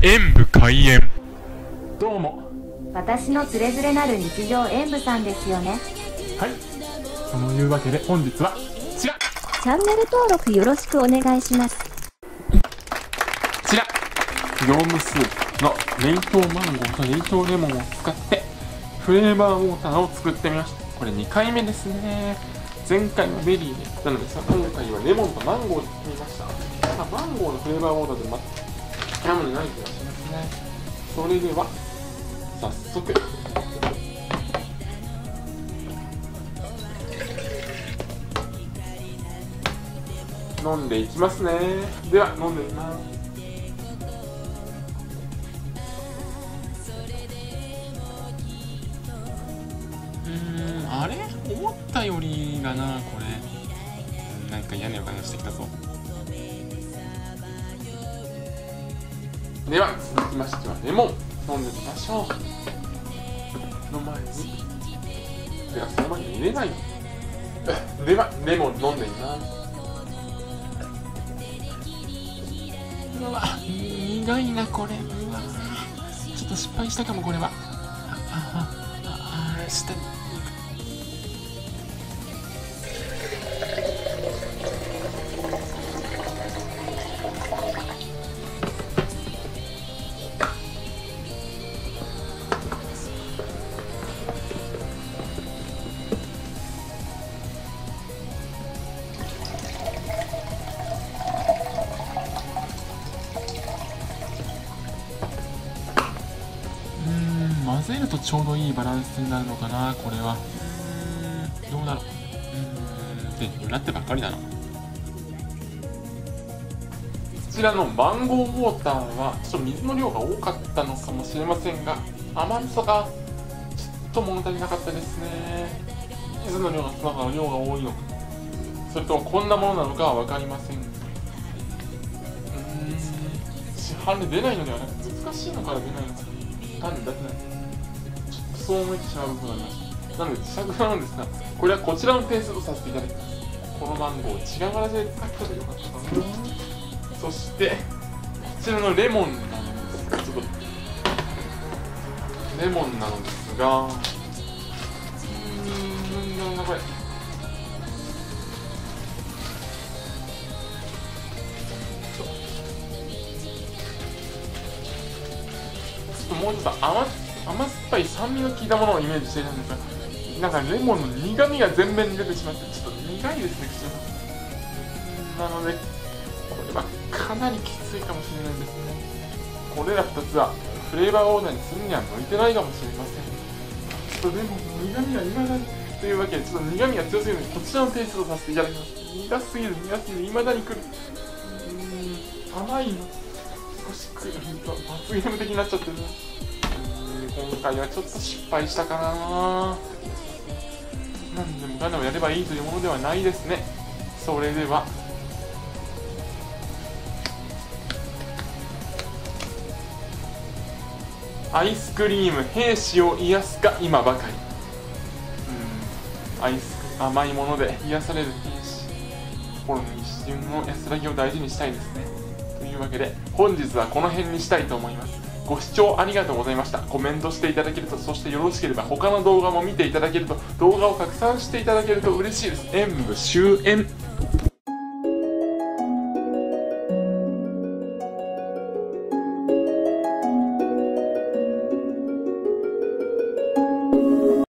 演武開演。どうも。私のつれづれなる日常演舞さんですよね。はい。そのいうわけで本日はこちら。こチャンネル登録よろしくお願いします。ちら。業務スーパーの冷凍マンゴーと冷凍レモンを使ってフレーバーウォーターを作ってみました。これ2回目ですね。前回はベリーでやったのですが今回はレモンとマンゴーで作りました。ただマンゴーのフレーバーウォーターで全くなのにない気がしますね。それでは早速。飲んでいきますね。では飲んでみます。うんあれ？思ったよりがなこれ。なんか嫌な予感がしてきたぞ。では続きましてはレモン飲んでみましょう。の前にてかその前に入れない ではレモン飲んでみます。うわ苦いなこれうわちょっと失敗したかもこれは。ああああ下う混ぜるとちょうどいいバランスになるのかなこれは。どうだろう。うん。ってなってばっかりだな。こちらのマンゴーウォーターはちょっと水の量が多かったのかもしれませんが甘味噌がちょっと物足りなかったですね。水の量が少なか量が多いのか。それともこんなものなのかは分かりません。うん。市販で出ないのではなく難しいのから出ないのか。なんだってない。そう思えてしまう部分がありましたなので自作なんです。がこれはこちらの点数とさせていただきますこのマンゴー違う形で使ったらよかったかなそしてこちらのレモンなんですがちょっとレモンなのですがうーんなんだこれちょっともうちょっと甘甘酸っぱい酸味の効いたものをイメージしていたんですがなんかレモンの苦味が全面に出てしまってちょっと苦いですね口の中なのでこれはかなりきついかもしれないですねこれら2つはフレーバーオーダーにするには向いてないかもしれません。ちょっとレモンの苦味がいまだにというわけでちょっと苦味が強すぎるのでこちらのテイストとさせていただきます。苦すぎる苦すぎる。いまだに来る。うーん甘いの少し来る。と罰ゲーム的になっちゃってる。な今回はちょっと失敗したかな。何でもかんでもやればいいというものではないですね。それでは。アイスクリーム兵士を癒すか今ばかり。うん。アイス甘いもので癒される兵士。心の一瞬の安らぎを大事にしたいですね。というわけで本日はこの辺にしたいと思います。ご視聴ありがとうございました。コメントしていただけるとそしてよろしければ他の動画も見ていただけると動画を拡散していただけると嬉しいです。演武終演